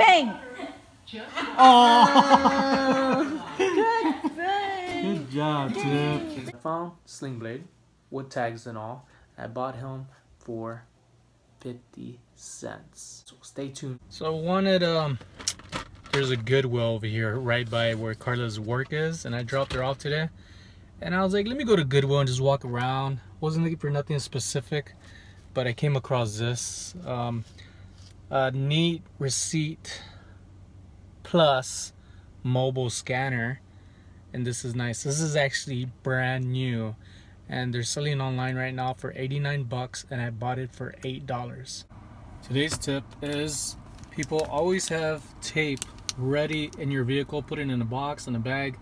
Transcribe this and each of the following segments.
Bang! Oh! Good thing. Good job, Tip. I found Sling Blade, with tags and all. I bought him for 50 cents. So stay tuned. So I wanted, um, there's a Goodwill over here right by where Karla's work is, and I dropped her off today. And I was like, let me go to Goodwill and just walk around. Wasn't looking for nothing specific, but I came across this. Um, a neat receipt plus mobile scanner. And this is nice. This is actually brand new. And they're selling online right now for 89 bucks and I bought it for $8. Today's tip is people always have tape ready in your vehicle. Put it in a box, in a bag.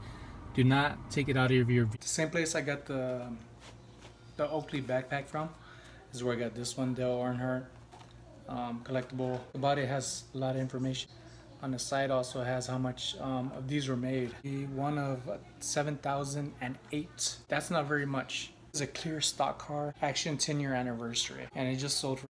Do not take it out of your vehicle. The same place I got the the Oakley backpack from is where I got this one, Dale Earnhardt um, collectible. The body has a lot of information. On the side also has how much um, of these were made. The one of 7,008. That's not very much. It's a clear stock car, Action 10 year anniversary, and it just sold for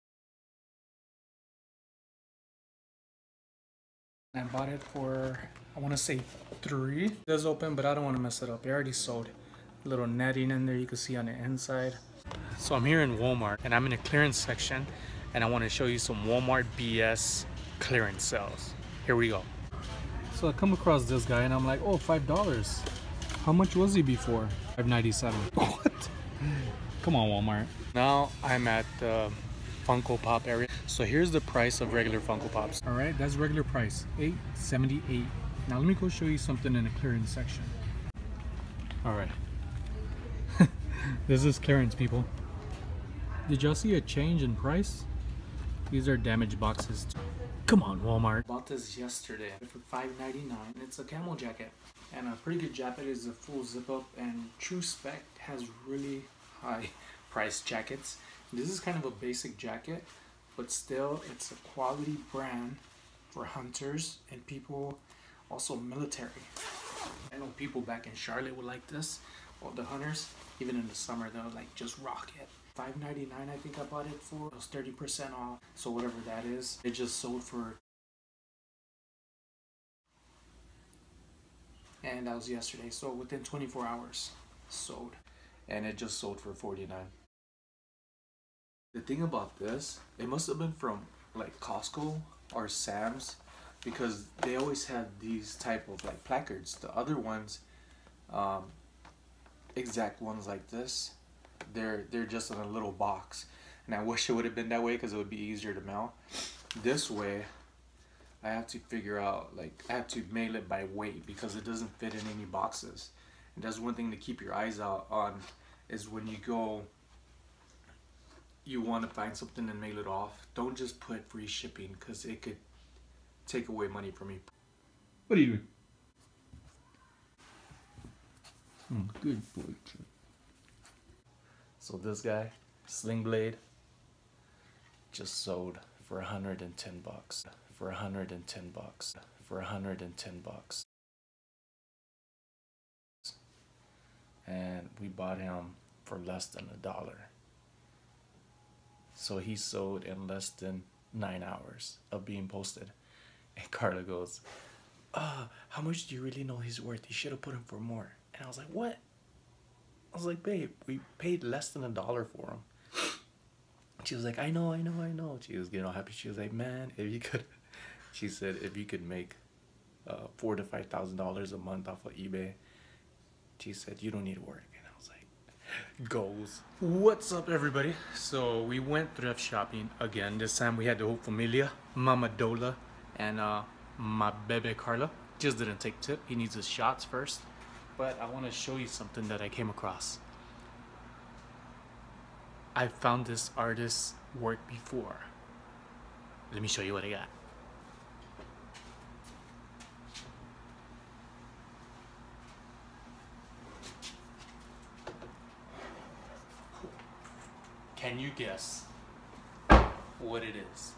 I bought it for, I want to say three. It does open, but I don't want to mess it up. It already sold. A little netting in there you can see on the inside. So I'm here in Walmart and I'm in a clearance section and I want to show you some Walmart BS clearance sales. Here we go. So I come across this guy and I'm like, oh, $5. How much was he before? 5.97. What? Come on, Walmart. Now I'm at the Funko Pop area. So here's the price of regular Funko Pops. All right, that's regular price, 8.78. Now let me go show you something in the clearance section. All right. this is clearance, people. Did y'all see a change in price? These are damaged boxes. Come on, Walmart. Bought this yesterday for $5.99. It's a camel jacket. And a pretty good jacket is a full zip up and Tru-Spec has really high price jackets. This is kind of a basic jacket, but still it's a quality brand for hunters and people, also military. I know people back in Charlotte would like this, or the hunters, even in the summer they'll like just rock it. $5.99 I think I bought it for. It was 30% off, so whatever that is. It just sold for and that was yesterday so within 24 hours sold and it just sold for 49 the thing about this it must have been from like Costco or Sam's because they always have these type of like placards the other ones um, exact ones like this they're they're just in a little box and I wish it would have been that way because it would be easier to mail this way I have to figure out like I have to mail it by weight because it doesn't fit in any boxes. And that's one thing to keep your eyes out on is when you go you want to find something and mail it off. Don't just put free shipping because it could take away money from you. What are you doing? Oh, good boy. So this guy, Sling Blade, just sold for 110 bucks for 110 bucks for 110 bucks. And we bought him for less than a dollar. So he sold in less than nine hours of being posted. And Karla goes uh, how much do you really know he's worth? You should have put him for more and I was like what I was like babe we paid less than a dollar for them. she was like I know I know I know she was getting all happy she was like man if you could she said if you could make uh, four to five thousand dollars a month off of eBay, she said you don't need to work. And I was like, goals. What's up, everybody? So we went thrift shopping again. This time we had the whole familia, Mama Dola, and uh, my bebe Karla. Just didn't take tip. He needs his shots first. But I want to show you something that I came across. I found this artist's work before. Let me show you what I got. Can you guess what it is?